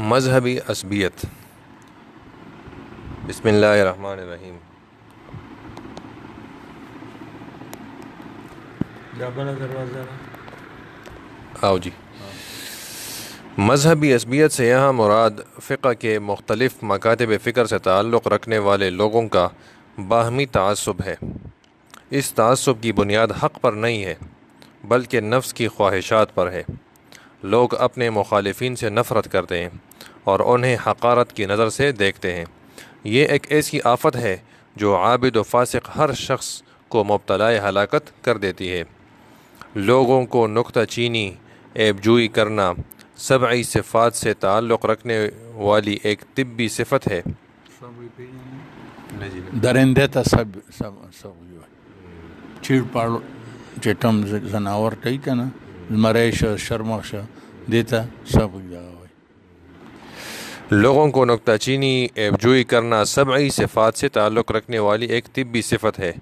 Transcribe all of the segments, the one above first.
मजहबी असबियत। बसमीम आओ जी। मजहबी असबियत से यहाँ मुराद फ़िका के मुख्तलिफ़ मकातब फ़िक्र से ताल्लुक़ रखने वाले लोगों का बाहमी तसब है। इस तसब की बुनियाद हक़ पर नहीं है बल्कि नफ्स की ख्वाहिशात पर है। लोग अपने मुखालफन से नफ़रत करते हैं और उन्हें हकारत की नज़र से देखते हैं। ये एक ऐसी आफत है जो आबिद व फासिक हर शख्स को मुबतला हलाकत कर देती है। लोगों को नुकता चीनी एबजूई करना, सबई सिफ़ात से ताल्लुक़ रखने वाली एक तिब्बी सिफत है। दरिंदे सब सब सब चीड़ पाड़, चेटम जनावर कई था ना। मरेश शर्मश देता सब लोगों को नुकता चीनी एबजोई करना सबई सिफ़ात से ताल्लुक़ रखने वाली एक तिब्बी सिफत है।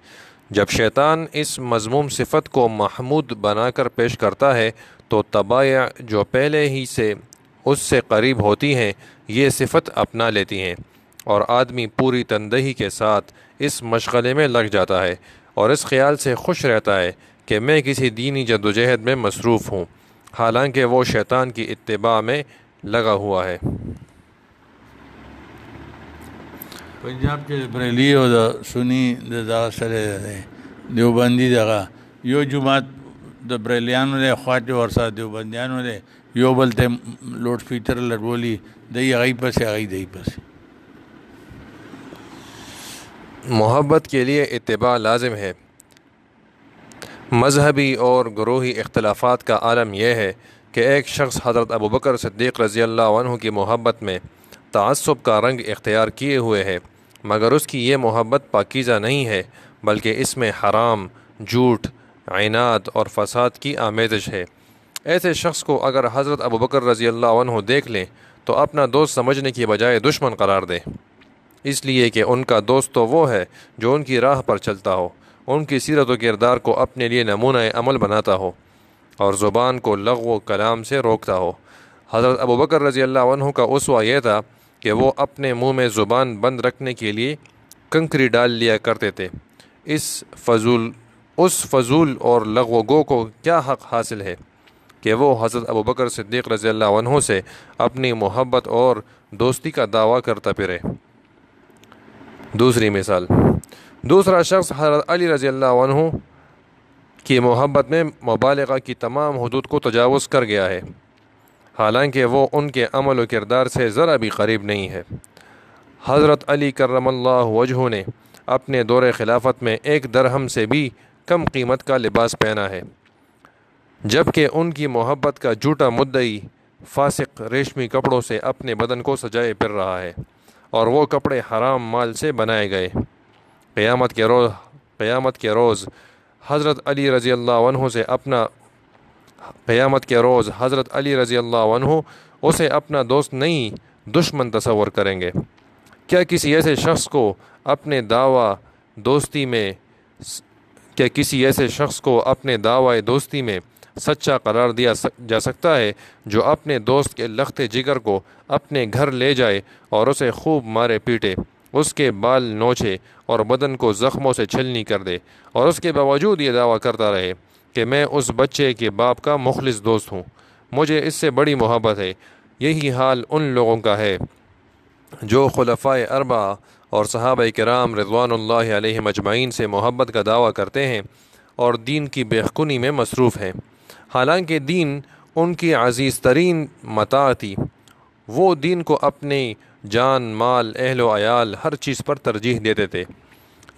जब शैतान इस मजमूम सिफत को महमूद बनाकर पेश करता है तो तबाया जो पहले ही से उससे करीब होती हैं, ये सिफत अपना लेती हैं और आदमी पूरी तंदही के साथ इस मशगले में लग जाता है और इस ख्याल से खुश रहता है कि मैं किसी दीनी जदोजहद में मसरूफ़ हूँ। हालाँकि वो शैतान की इतबा में लगा हुआ है। पंजाब के बरेली और सुनी दगा सरे देवबंदी दगा यो जुमात द बरेलियान ख्वाटे और सा देवबंदियान यो बलते लोड फीटर लड़बोली दही आई पसे आई दही पसे। मोहब्बत के लिए इतबा लाजिम है। मजहबी और ग्रोही अख्तलाफ़ात का आलम यह है कि एक शख्स हज़रत अबू बकर सिद्दीक़ रज़ी अल्लाह की मोहब्बत में तसब का रंग इख्तियार किए हुए है, मगर उसकी ये मोहब्बत पाकिज़ा नहीं है, बल्कि इसमें हराम, झूठ आइनात और फसाद की आमेज़श है। ऐसे शख्स को अगर हज़रत अबू बकर रज़ी अल्लाह देख लें तो अपना दोस्त समझने की बजाय दुश्मन करार दें। इसलिए कि उनका दोस्त तो वो है जो उनकी राह पर चलता हो उनकी सीरत व किरदार को अपने लिए नमूना अमल बनाता हो और ज़ुबान को लघ कलाम से रोकता हो। हज़रत अबू बकर रज़ी अल्लाह का उसवा यह था कि वो अपने मुँह में ज़ुबान बंद रखने के लिए कंकरी डाल लिया करते थे। इस फजूल, उस फजूल और लगो को क्या हक़ हासिल है कि वो हज़रत अबू बकर सिद्दीक़ रज़ी अल्लाह से अपनी मोहब्बत और दोस्ती का दावा करता फिरे। दूसरी मिसाल। दूसरा शख्स हज़रत अली रज़ी अल्लाह की मोहब्बत में मुबालगा की तमाम हदूद को तजावज़ कर गया है। हालाँकि वो उनके अमल व किरदार से ज़रा भी करीब नहीं है। हज़रत अली करमल्ला वजह ने अपने दौर खिलाफत में एक दरहम से भी कम कीमत का लिबास पहना है, जबकि उनकी मोहब्बत का झूठा मुद्दई फासिक रेशमी कपड़ों से अपने बदन को सजाए फिर रहा है और वो कपड़े हराम माल से बनाए गए। क़यामत के रोज़, क़यामत के रोज़, हज़रत अली रज़ी अल्लाह से अपना, क़यामत के रोज़, हज़रत अली रज़ी अल्लाह उसे अपना दोस्त नहीं, दुश्मन तस्वर करेंगे। क्या किसी ऐसे शख्स को अपने दावा, दोस्ती में, क्या किसी ऐसे शख्स को अपने दावा, दोस्ती में सच्चा करार दिया जा सकता है, जो अपने दोस्त के लखते जिगर को अपने घर ले जाए और उसे खूब मारे पीटे? उसके बाल नोचे और बदन को ज़ख्मों से छलनी कर दे और उसके बावजूद ये दावा करता रहे कि मैं उस बच्चे के बाप का मुखलिस दोस्त हूँ। मुझे इससे बड़ी मोहब्बत है। यही हाल उन लोगों का है जो खलफ़ा अरबा और सहाब कराम रज़वान मजमाइन से मोहब्बत का दावा करते हैं और दीन की बेहकुनी में मसरूफ़ हैं। हालाँकि दीन उनकी अज़ीज़ तरीन मता थी। वो दीन को अपने जान, माल, अहल आयाल हर चीज़ पर तरजीह देते थे।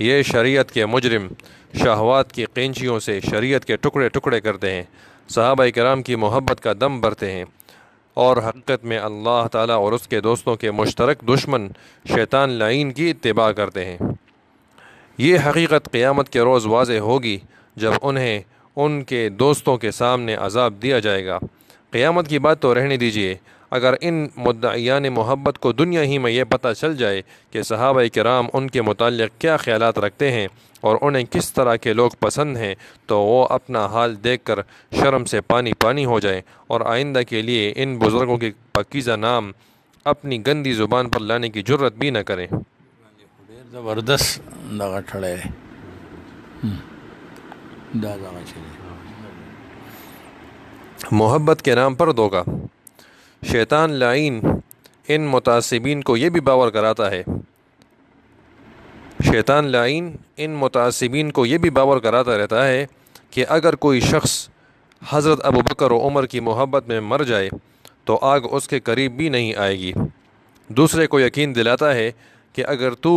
ये शरीयत के मुजरम शहवात की कैंचियों से शरीयत के टुकड़े टुकड़े करते हैं। सहाबा कराम की मोहब्बत का दम भरते हैं और हकीकत में अल्लाह ताला और उसके दोस्तों के मुश्तरक दुश्मन शैतान लाइन की इतबा करते हैं। ये हकीकत क़यामत के रोज़ वाज होगी जब उन्हें, उनके दोस्तों के सामने अजाब दिया जाएगा। क़यामत की बात तो रहने दीजिए अगर इन मुद्दयान मोहब्बत को दुनिया ही में ये पता चल जाए कि सहाब कराम उनके मुतल क्या ख्याल रखते हैं और उन्हें किस तरह के लोग पसंद हैं तो वो अपना हाल देख कर शर्म से पानी पानी हो जाए और आइंदा के लिए इन बुज़ुर्गों के पकीज़ा नाम अपनी गंदी ज़ुबान पर लाने की ज़रूरत भी न करें। ज़बरदस्त मोहब्बत के नाम पर दोगा। शैतान लाइन इन मुतासिबीन को ये भी बावर कराता है। शैतान लाइन इन मुतासिबीन को ये भी बावर कराता रहता है कि अगर कोई शख्स हज़रत अबू बकर उमर की मोहब्बत में मर जाए तो आग उसके करीब भी नहीं आएगी। दूसरे को यकीन दिलाता है कि अगर तू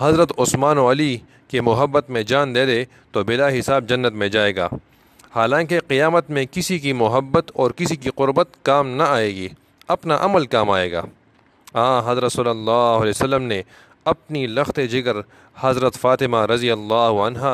हज़रत उस्मान अली की मोहब्बत में जान दे दे तो बिला हिसाब जन्नत में जाएगा। हालाँकि क़ियामत में किसी की मोहब्बत और किसी की क़ुरबत काम न आएगी। अपना अमल काम आएगा हाँ हज़रत सल्लल्लाहु अलैहि वसल्लम ने अपनी लख्त जिगर हज़रत फ़ातिमा रज़ी अल्लाह अन्हा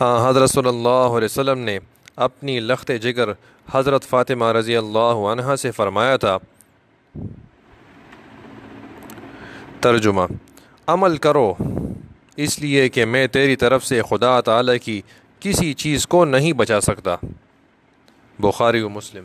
हाँ हज़रत सल्लल्लाहु अलैहि वसल्लम ने अपनी लख्त जिगर हज़रत फ़ातिमा रज़ी अल्लाह अन्हा से फ़रमाया था तर्जुमा अमल करो इसलिए कि मैं तेरी तरफ से खुदा ताला की किसी चीज़ को नहीं बचा सकता बुखारी व मुस्लिम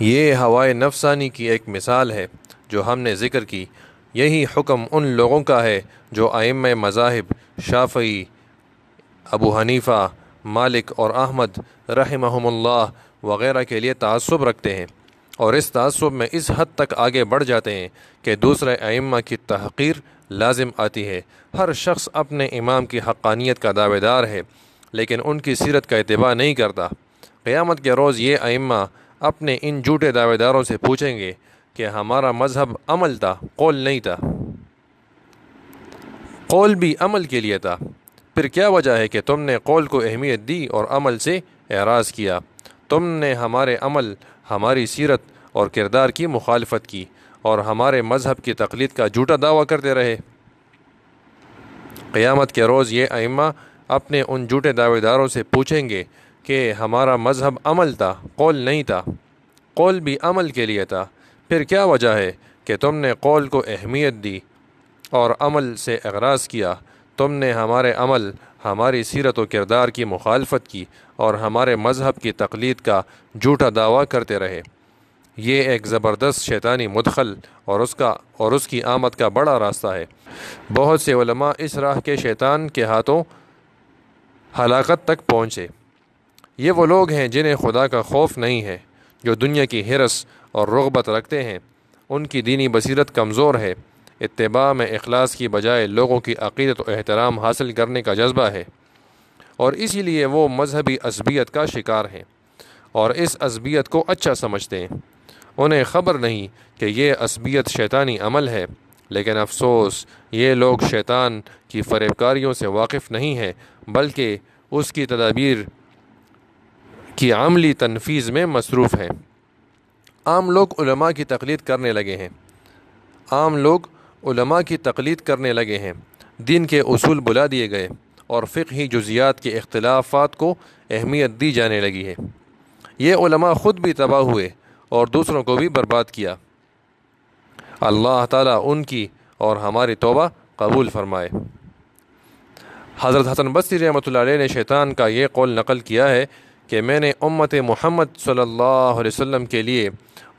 ये हवाए नफसानी की एक मिसाल है जो हमने ज़िक्र की यही हुक्म उन लोगों का है जो आइम मज़ाहिब शाफ़ी अबू हनीफ़ा मालिक और अहमद रहमहुल्लाह वग़ैरह के लिए तआस्सुब रखते हैं और इस तआस्सुब में इस हद तक आगे बढ़ जाते हैं कि दूसरे अइम्मा की तहक़ीर लाजिम आती है। हर शख्स अपने इमाम की हक़ानियत का दावेदार है, लेकिन उनकी सीरत का अतबा नहीं करता। क़यामत के रोज़ ये अइम्मा अपने इन झूठे दावेदारों से पूछेंगे कि हमारा मज़हब अमल था, कौल नहीं था। कौल भी अमल के लिए था। फिर क्या वजह है कि तुमने कौल को अहमियत दी और अमल से एराज़ किया? तुमने हमारे अमल, हमारी सीरत और किरदार की मुखालफत की और हमारे मज़हब की तकलीद का झूठा दावा करते रहे। क़यामत के रोज़ ये अइम्मा अपने उन झूठे दावेदारों से पूछेंगे कि हमारा मज़हब अमल था, कौल नहीं था। कौल भी अमल के लिए था। फिर क्या वजह है कि तुमने कौल को अहमियत दी और अमल से अगराज किया? तुमने हमारे अमल, हमारी सीरत व किरदार की मुखालफत की और हमारे मज़हब की तकलीद का झूठा दावा करते रहे। ये एक ज़बरदस्त शैतानी मुदखल और उसका, और उसकी आमद का बड़ा रास्ता है। बहुत से उलमा इस राह के शैतान के हाथों हलाकत तक पहुँचे। ये वो लोग हैं जिन्हें खुदा का खौफ नहीं है, जो दुनिया की हिरस और रगबत रखते हैं। उनकी दीनी बसीरत कमज़ोर है। इत्तबा में अखलास की बजाय लोगों की अकीदत व एहतराम हासिल करने का जज्बा है। और इसीलिए वो मजहबी असबियत का शिकार हैं और इस असबियत को अच्छा समझते हैं। उन्हें ख़बर नहीं कि ये असबियत शैतानी अमल है, लेकिन अफसोस, ये लोग शैतान की फरेबकारियों से वाकिफ़ नहीं हैं, बल्कि उसकी तदाबीर की आमली तनफीज़ में मसरूफ़ हैं। आम लोग की तकलीद करने लगे हैं। आम लोग उलमा की तकलीद करने लगे हैं। दिन के उसूल बुला दिए गए और फ़िक़ही जुजियात के अख्तिलाफ़ात को अहमियत दी जाने लगी है। ये उलमा ख़ुद भी तबाह हुए और दूसरों को भी बर्बाद किया। अल्लाह ताला उनकी और हमारी तौबा कबूल फ़रमाए। हज़रत हसन बसरी रहमत ने शैतान का ये कौल नकल किया है कि मैंने उम्मत मोहम्मद सल्लल्लाहु अलैहि वसल्लम के लिए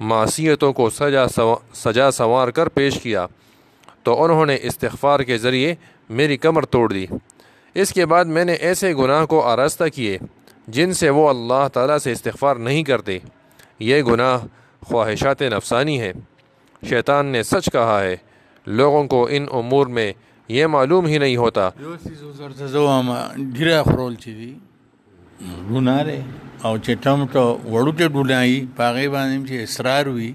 मासीतों को सजा सवा, सजा संवार कर पेश किया। तो उन्होंने इस्तफ़ार के ज़रिए मेरी कमर तोड़ दी। इसके बाद मैंने ऐसे गुनाह को आरस्ता किए, जिनसे वो अल्लाह ताला से इस्तफ़ार नहीं करते। ये गुनाह ख्वाहिशात नफसानी है। शैतान ने सच कहा है, लोगों को इन अमूर में ये मालूम ही नहीं होता। और डुलाई पागे इसरार हुई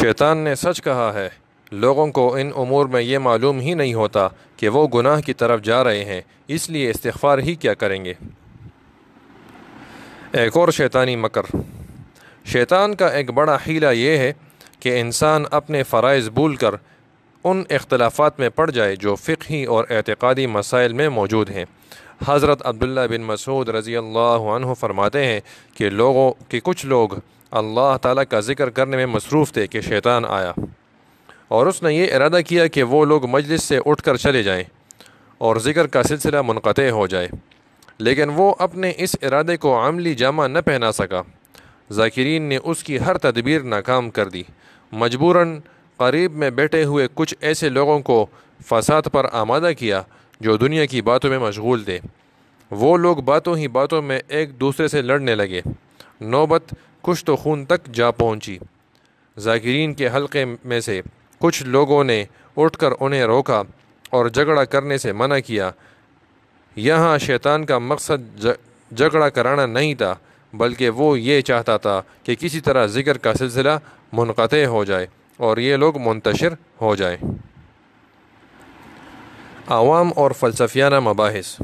शैतान ने सच कहा है लोगों को इन उमूर में ये मालूम ही नहीं होता कि वो गुनाह की तरफ जा रहे हैं इसलिए इस्तफ़ार ही क्या करेंगे एक और शैतानी मकर शैतान का एक बड़ा हीला ये है कि इंसान अपने फ़रज़ भूल कर उन इख्तलाफात में पड़ जाए जो फ़िकी और एतक़ादी मसाइल में मौजूद हैं। हज़रत अब्दुल्ला बिन मसूद रज़ी अल्लाह फरमाते हैं कि लोगों, कि कुछ लोग अल्लाह ताला का ज़िक्र करने में मसरूफ़ थे कि शैतान आया। और उसने ये इरादा किया कि वो लोग मजलिस से उठ कर चले जाएँ और ज़िक्र का सिलसिला मुनक़ हो जाए। लेकिन वो अपने इस इरादे को अमली जामा न पहना सका। जाकिरीन ने उसकी हर तदबीर नाकाम कर दी। मजबूरन करीब में बैठे हुए कुछ ऐसे लोगों को फसाद पर आमादा किया, जो दुनिया की बातों में मशगूल थे। वो लोग बातों ही बातों में एक दूसरे से लड़ने लगे। नौबत कुछ तो खून तक जा पहुँची। जाकिरीन के हलके में से कुछ लोगों ने उठकर उन्हें रोका और झगड़ा करने से मना किया। यहाँ शैतान का मकसद झगड़ा कराना नहीं था। बल्कि वो ये चाहता था कि किसी तरह ज़िक्र का सिलसिला मुनक़ हो जाए और ये लोग मुंतशिर हो जाए। आवाम और फ़लसफियाना मबाहिस।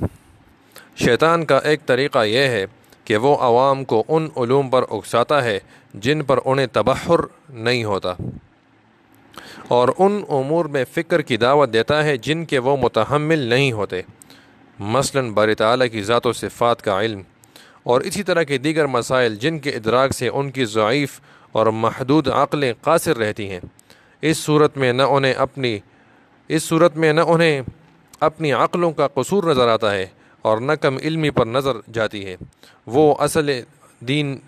शैतान का एक तरीक़ा यह है कि वो आवाम को उन ूम पर उकसाता है जिन पर उन्हें तबहर नहीं होता और उन अमूर में फ़िक्र की दावत देता है जिनके वो मुतहमल नहीं होते। मसलन बार ताली की ज़ात सिफ़ात का इल्म। और इसी तरह के दीगर मसाइल जिनके इदराक से उनकी ज़यीफ़ और महदूद अक़लें कासिर रहती हैं। इस सूरत में न उन्हें अपनी, इस सूरत में न उन्हें अपनी अक़लों का कसूर नज़र आता है और न कम इल्मी पर नज़र जाती है। वो असल दीन,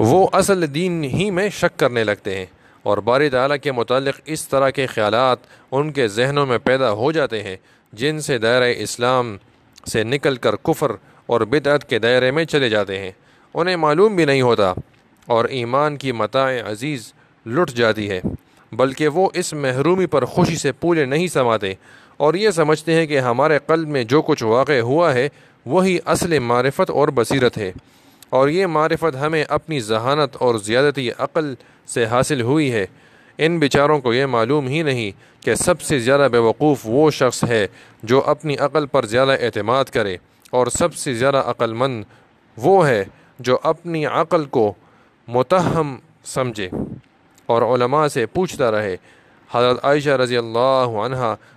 वो असल दीन ही में शक करने लगते हैं और बारी ताली के मुतालिक इस तरह के ख्याल उनके जहनों में पैदा हो जाते हैं, जिनसे दायरा इस्लाम से निकल कर कुफ्र और बिदअत के दायरे में चले जाते हैं। उन्हें मालूम भी नहीं होता और ईमान की मताएँ अज़ीज़ लुट जाती है, बल्कि वो इस महरूमी पर खुशी से पूरे नहीं समाते। और ये समझते हैं कि हमारे कल्ब में जो कुछ वाक़ हुआ है, वही असल मारफत और बसीरत है। और ये मारफत हमें अपनी जहानत और ज़्यादती अक़ल से हासिल हुई है। इन बेचारों को ये मालूम ही नहीं कि सबसे ज़्यादा बेवकूफ़ वो शख्स है जो अपनी अक़ल पर ज़्यादा अतमाद करे। और सबसे ज़्यादा अक्लमंद वो है जो अपनी अक़ल को मतहम समझे और से पूछता रहे। हज़रत आयशा रज़ी अल्लाह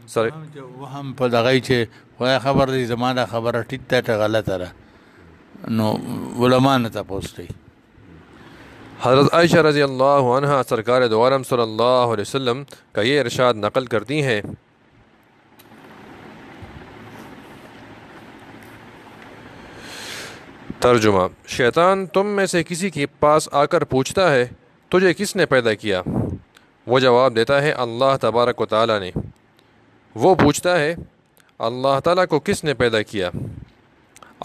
सर हाँ, वहम पर दगाई छे वह खबर दी जमाना खबर टिकता टे गलत रहा नो उलमा ने तपोस रही हज़रत आयशा रज़ी अल्लाह सरकार दोआलम सल्लल्लाहु अलैहि वसल्लम का ये इरशाद नकल करती हैं। तर्जुमा। शैतान तुम में से किसी के पास आकर पूछता है, तुझे किसने पैदा किया? वो जवाब देता है, अल्लाह तबारक व ताली ने। वो पूछता है, अल्लाह ताला को किसने पैदा किया?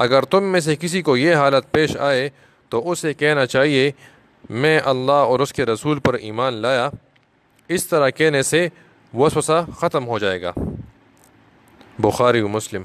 अगर तुम में से किसी को ये हालत पेश आए तो उसे कहना चाहिए, मैं अल्लाह और उसके रसूल पर ईमान लाया। इस तरह कहने से वसवसा ख़त्म हो जाएगा। बुखारी मुस्लिम।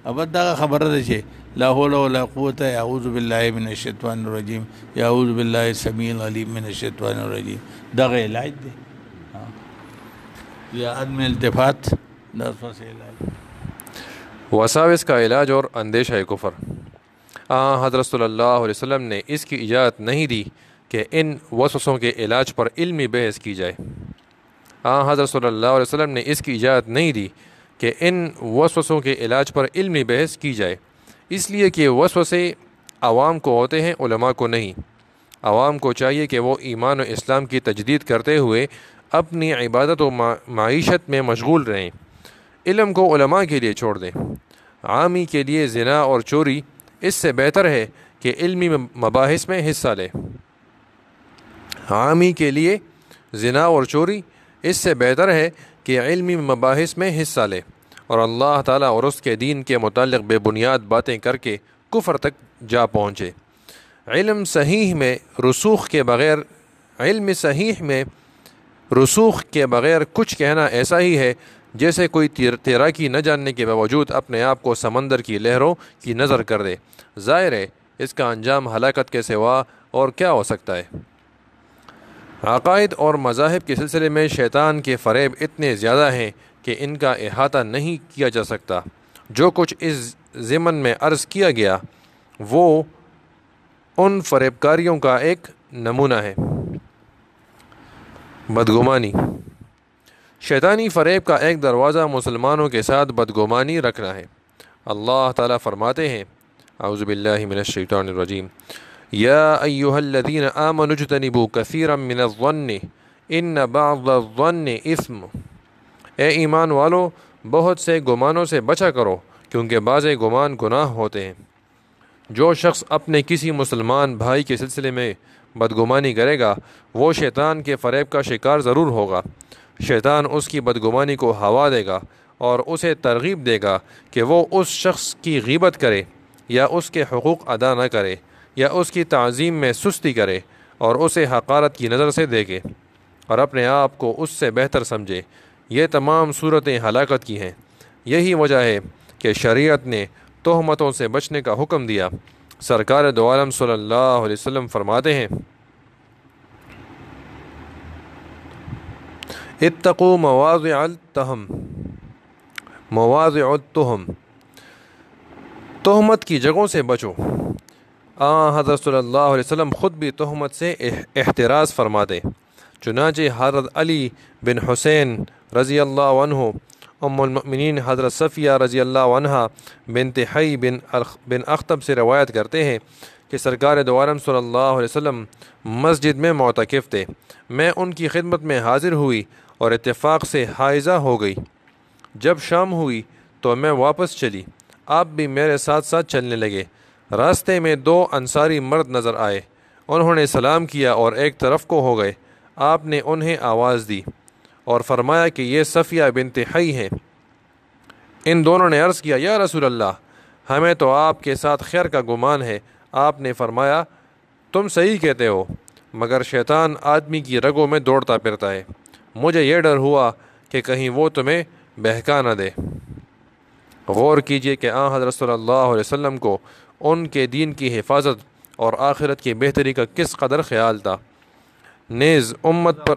अबद खबर रचे लाहौल याऊज़ बिल्लामिन शतवानजीम याऊज़ बिल्ला समी अलीमिन शतवानजीम दग इलाज दे। हाँ। आदम इल्तफात दसवा से इलाज। वसाविस का इलाज और अंदेश है कुफर। हज़रतल्ला वसम ने इसकी इजाज़त नहीं दी कि इन वसवसों के इलाज पर इल्मी बहस की जाए। हज़रत सल्ला वसम ने इसकी इजाज़त नहीं दी कि इन वसवसों के इलाज पर इल्मी बहस की जाए। इसलिए कि वसवसे आवाम को होते हैं, उलमा को नहीं। आवाम को चाहिए कि वो ईमान और इस्लाम की तजदीद करते हुए अपनी इबादत और मीशत में मशगूल रहें। इलम को उलमा के लिए छोड़ दें। आमी के लिए जना और चोरी, इससे बेहतर है कि इलमी मबास में हिस्सा लें। आमी के लिए जना और चोरी, इससे बेहतर है कि इल्मी मबास में हिस्सा ले और अल्लाह ताला और उसके दीन के मतलब बेबुनियाद बातें करके कुफर तक जा पहुँचे। इल्म सही में रसूख के बग़ैर, इलम सही में रसूख के बग़ैर कुछ कहना ऐसा ही है जैसे कोई तैराकी न जानने के बावजूद अपने आप को समंदर की लहरों की नज़र कर दे। ज़ाहिर है, इसका अंजाम हलाकत के सिवा और क्या हो सकता है? अकायद और मजाहब के सिलसिले में शैतान के फ़रेब इतने ज़्यादा हैं कि इनका अहाता नहीं किया जा सकता। जो कुछ इस ज़मन में अर्ज़ किया गया, वो उन फरेबकारियों का एक नमूना है। बदगुमानी। शैतानी फ़रेब का एक दरवाज़ा मुसलमानों के साथ बदगुमानी रखना है। अल्लाह ताला फरमाते हैं आउज़बिल्लिमिनशैतरजीम यादीन आमनजतनबू कसरम मिनज़न इन बाज़न इसम ए ईमान वालो, बहुत से गुमानों से बचा करो, क्योंकि बाज़ गुमान गुनाह होते हैं। जो शख्स अपने किसी मुसलमान भाई के सिलसिले में बदगुमानी करेगा, वो शैतान के फरेब का शिकार ज़रूर होगा। शैतान उसकी बदगुमानी को हवा देगा और उसे तरगीब देगा कि वो उस शख्स की गीबत करे या उसके हकूक़ अदा न करे। या उसकी तज़ीम में सुस्ती करे और उसे हकारत की नज़र से देखे और अपने आप को उससे बेहतर समझे। ये तमाम सूरतें हलाकत की हैं। यही वजह है कि शरीयत ने तहमतों से बचने का हुक्म दिया। सरकार दो आलम सल्लल्लाहु फरमाते हैं इतको मवाज़ तहम मवाज़ तहम, तहमत की जगहों से बचो। हाँ, हज़रत सल्ला वसम ख़ुद भी तहमत से एहतराज़ फरमा दे। चुनाच हज़रत अली बिन हुसैन रज़ी अल्लाह उम्मिन हज़रत सफ़िया रज़ी अल्लाह बिन तहई बिन बिन अख्तब से रवायत करते हैं कि सरकार दोआरम सल्लल्लाहु अलैहि वसल्लम मस्जिद में मोतकफ़ थे। मैं उनकी खिदमत में हाज़िर हुई और इतफ़ाक़ से हाइजा हो गई। जब शाम हुई तो मैं वापस चली। आप भी मेरे साथ साथ चलने लगे। रास्ते में दो अंसारी मर्द नज़र आए। उन्होंने सलाम किया और एक तरफ़ को हो गए। आपने उन्हें आवाज़ दी और फरमाया कि ये सफ़िया बिन हई हैं। इन दोनों ने अर्ज़ किया, या रसूल अल्लाह हमें तो आपके साथ खैर का गुमान है। आपने फरमाया, तुम सही कहते हो, मगर शैतान आदमी की रगों में दौड़ता फिरता है। मुझे यह डर हुआ कि कहीं वो तुम्हें बहका न दे। गौर कीजिए कि आ, हज़रत सल्लल्लाहु अलैहि वसल्लम को उनके दीन की हिफाजत और आखिरत की बेहतरी का किस कदर ख्याल था नेज़ उम्मत पर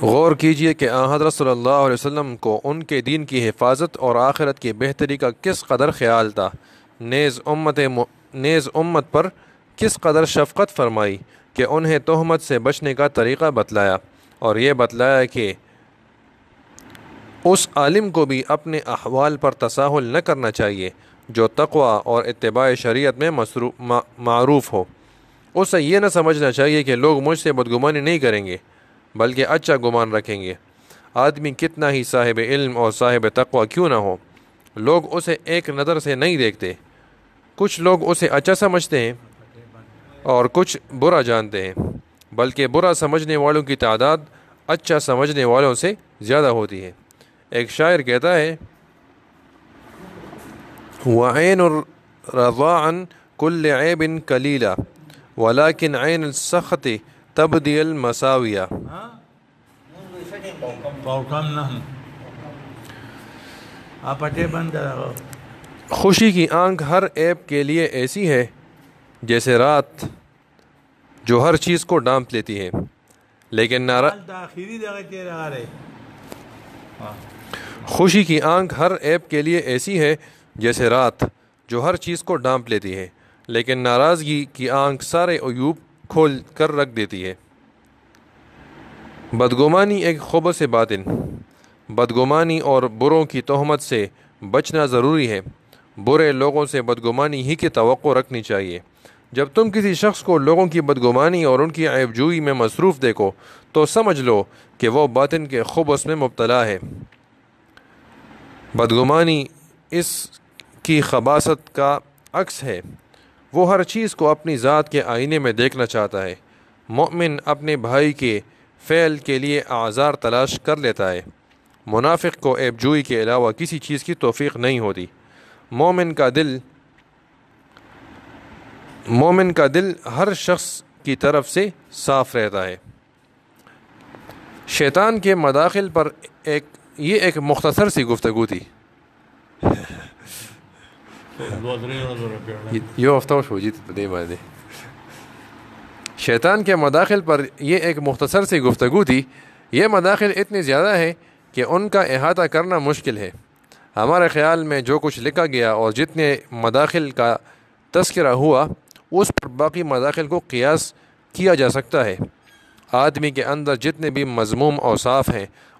गौर कीजिए कि हज़रत सल्लल्लाहु अलैहि वसल्लम को उनके दीन की हिफाजत और आखिरत की बेहतरी का किस कदर ख्याल था? नेज़ उम्मत नेज़ उम्मत पर किस कदर शफकत फरमाई कि उन्हें तोहमत से बचने का तरीक़ा बतलाया? और ये बतलाया कि उस आलिम को भी अपने अहवाल पर तसाहुल न करना चाहिए जो तकवा और इतबा शरीयत में मसरू मा, मारूफ़ हो। उसे यह न समझना चाहिए कि लोग मुझसे बदगुमानी नहीं करेंगे। बल्कि अच्छा गुमान रखेंगे। आदमी कितना ही साहिब इल्म और साहिब तकवा क्यों ना हो। लोग उसे एक नज़र से नहीं देखते। कुछ लोग उसे अच्छा समझते हैं और कुछ बुरा जानते हैं। बल्कि बुरा समझने वालों की तादाद अच्छा समझने वालों से ज़्यादा होती है। एक शायर कहता है वैन रज़ान कुल बिन कलीला, वलाकिन आन सख्त तबदिल मसाविया। खुशी की आँख हर ऐप के लिए ऐसी है, जैसे रात जो हर चीज़ को डांप लेती है, लेकिन नारा खुशी की आँख हर ऐप के लिए ऐसी है, जैसे रात जो हर चीज़ को डांप लेती है, लेकिन नाराज़गी की आँख सारे अयूब खोल कर रख देती है। बदगुमानी एक खुब से बातिन। बदगुमानी और बुरों की तहमत से बचना ज़रूरी है। बुरे लोगों से बदगुमानी ही की तो रखनी चाहिए। जब तुम किसी शख्स को लोगों की बदगुमानी और उनकी ऐबजूई में मसरूफ़ देखो तो समझ लो कि वह बातिन के खुबस में मुबतला है। बदगुमानी इस की खबासत का अक्स है। वो हर चीज़ को अपनी ज़ात के आईने में देखना चाहता है। मोमिन अपने भाई के फ़ैल के लिए आज़ार तलाश कर लेता है। मुनाफिक को एबजोई के अलावा किसी चीज़ की तोफ़ी नहीं होती। मोमिन का दिल, मोमिन का दिल हर शख्स की तरफ़ से साफ़ रहता है। शैतान के मदाखिल पर एक, ये एक मुख्तसर सी गुफ्तु थी। यो हफ़्ता जी दे दे शैतान के मदाखिल पर यह एक मुख्तसर सी गुफ्तु थी। ये मदाखिल इतने ज़्यादा है कि उनका अहाता करना मुश्किल है। हमारे ख़्याल में जो कुछ लिखा गया और जितने मदाखिल का तस्करा हुआ, उस पर बाकी मदाखिल को क़ियास किया जा सकता है। आदमी के अंदर जितने भी मजमूम औसाफ हैं,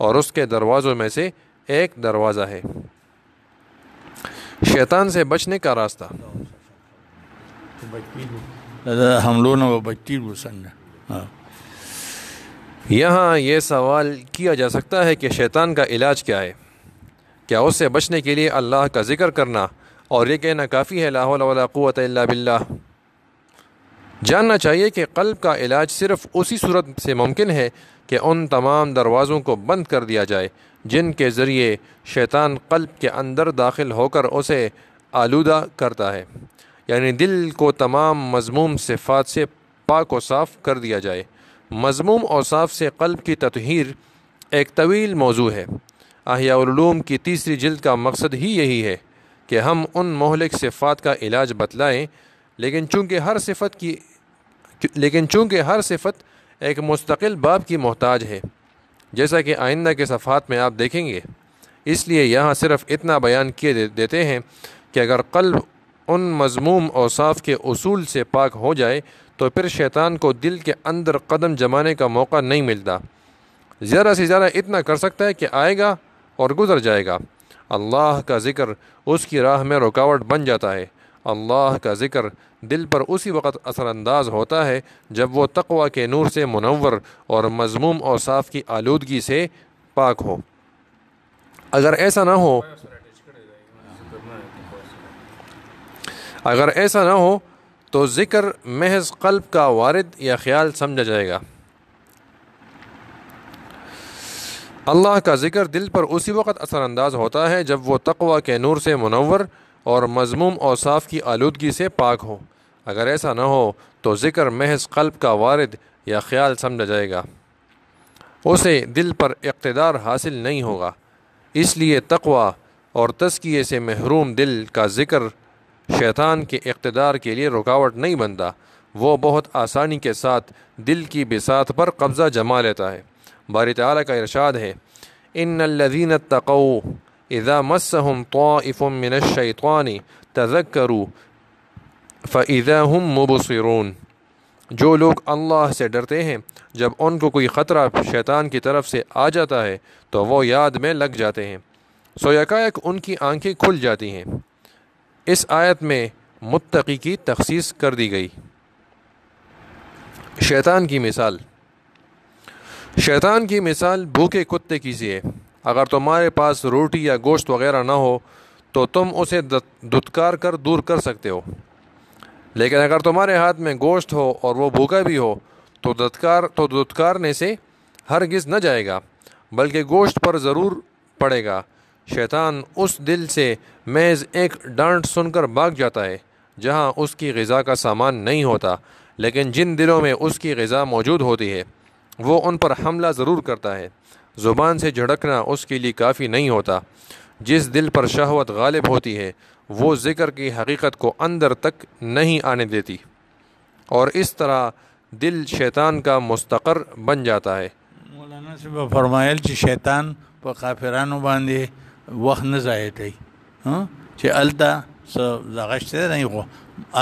और उसके दरवाज़ों में से एक दरवाज़ा है। शैतान से बचने का रास्ता। हम लोग बच्ची हाँ। यहाँ ये सवाल किया जा सकता है कि शैतान का इलाज क्या है? क्या उससे बचने के लिए अल्लाह का ज़िक्र करना और ये कहना काफ़ी है लाहौलवत बिल्ला जानना चाहिए कि कल्ब का इलाज सिर्फ़ उसी सूरत से मुमकिन है कि उन तमाम दरवाज़ों को बंद कर दिया जाए, जिनके ज़रिए शैतान कल्ब के अंदर दाखिल होकर उसे आलूदा करता है। यानी दिल को तमाम मजमूम सिफ़ात से पाक व साफ़ कर दिया जाए। मजमूम और साफ़ से कल्ब की ततहीर एक तवील मौजू है। अहियालूम की तीसरी जल्द का मकसद ही यही है कि हम उन महलिक सिफ़ात का इलाज बतलाएँ, लेकिन चूँकि हर सिफत की, लेकिन चूँकि हर सिफत एक मुस्तकिल बाब की मोहताज है। जैसा कि आइंदा के सफ़ात में आप देखेंगे, इसलिए यहाँ सिर्फ़ इतना बयान किए देते हैं कि अगर कल्ब उन मजमूम औसाफ के असूल से पाक हो जाए तो फिर शैतान को दिल के अंदर कदम जमाने का मौका नहीं मिलता। ज़्यादा से ज़्यादा इतना कर सकता है कि आएगा और गुज़र जाएगा। अल्लाह का ज़िक्र उसकी राह में रुकावट बन जाता है। अल्लाह का ज़िक्र दिल पर उसी वक़्त असरानंदाज होता है जब वो तकवा के नूर से मुनवर और मजमूम और साफ़ की आलूदगी से पाक हो। अगर ऐसा ना हो, अगर ऐसा ना हो तो ज़िक्र महज कल्ब का वारद या ख्याल समझा जाएगा। अल्लाह का ज़िक्र दिल पर उसी वक़्त असरानंदाज होता है जब वो तकवा के नूर से मुनवर और मजमूम औसाफ की आलूदगी से पाक हो। अगर ऐसा ना हो तो ज़िक्र महज कल्ब का वारद या ख्याल समझा जाएगा। उसे दिल पर इकतदार हासिल नहीं होगा। इसलिए तकवा और तस्किए से महरूम दिल का ज़िक्र शैतान के इकतदार के लिए रुकावट नहीं बनता। वो बहुत आसानी के साथ दिल की बिसात पर कब्ज़ा जमा लेता है। बारी ताला का इरशाद है इन लजीन तक़ो इज़ा मसहम तोफ़मिनशैतवानी तज़क्रू फ़ैज़ा हम मुबसरून जो लोग अल्लाह से डरते हैं जब उनको कोई ख़तरा शैतान की तरफ़ से आ जाता है तो वो याद में लग जाते हैं सोयकायक उनकी आँखें खुल जाती हैं इस आयत में मुत्तकी की तखसीस कर दी गई शैतान की मिसाल शैतान की मिसाल भूखे कुत्ते की सी है अगर तुम्हारे पास रोटी या गोश्त वगैरह ना हो तो तुम उसे दुत्कार कर, दूर कर सकते हो। लेकिन अगर तुम्हारे हाथ में गोश्त हो और वो भूखा भी हो तो दुत्कार तो दुत्कारने से हरगिज़ न जाएगा, बल्कि गोश्त पर ज़रूर पड़ेगा। शैतान उस दिल से मेज़ एक डांट सुनकर भाग जाता है, जहाँ उसकी गज़ा का सामान नहीं होता, लेकिन जिन दिलों में उसकी गज़ा मौजूद होती है, वो उन पर हमला ज़रूर करता है। ज़ुबान से झड़कना उसके लिए काफ़ी नहीं होता। जिस दिल पर शहवत गालिब होती है, वो ज़िक्र की हकीकत को अंदर तक नहीं आने देती। और इस तरह दिल शैतान का मुस्तकर बन जाता है। मौलाना साहब फरमायल कि शैतान पर काफिरानों बांधे, वक्त न ज़ाय थी हाँ? अल्ता सो नहीं हो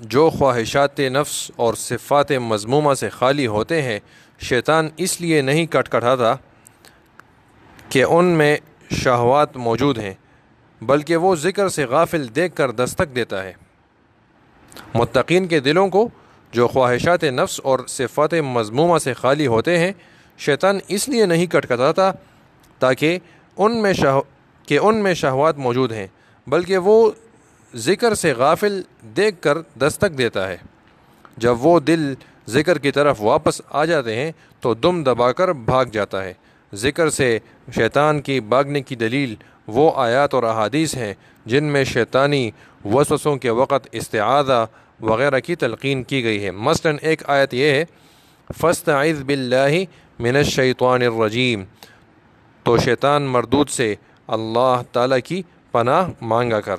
जो ख्वाहिशात नफ्स और सिफ़ात मजमूमा से ख़ाली होते हैं, शैतान इसलिए नहीं कटकटाता कि उनमें शहवात मौजूद हैं, बल्कि वो ज़िक्र से गाफिल देख कर दस्तक देता है। मुत्तकीन के दिलों को जो ख्वाहिशात नफ्स और सिफ़ात मजमूमा से ख़ाली होते हैं, शैतान इसलिए नहीं कटकटाता ताकि उनमें शह, कि उनमें शहवात मौजूद हैं, बल्कि वो ज़िक्र से गाफिल देख कर दस्तक देता है। जब वो दिल ज़िक्र की तरफ़ वापस आ जाते हैं तो दुम दबाकर भाग जाता है। ज़िक्र से शैतान की भागने की दलील वो आयात और अहादीस हैं, जिनमें शैतानी वसवसों के वक़्त इस्तेआदा वगैरह की तलकीन की गई है। मसलन एक आयत ये है फ़स्त फ़स्तज़ बिल्लाहि मिनशैतानरजीम तो शैतान मरदूद से अल्लाह ताला की पनाह मांगा कर।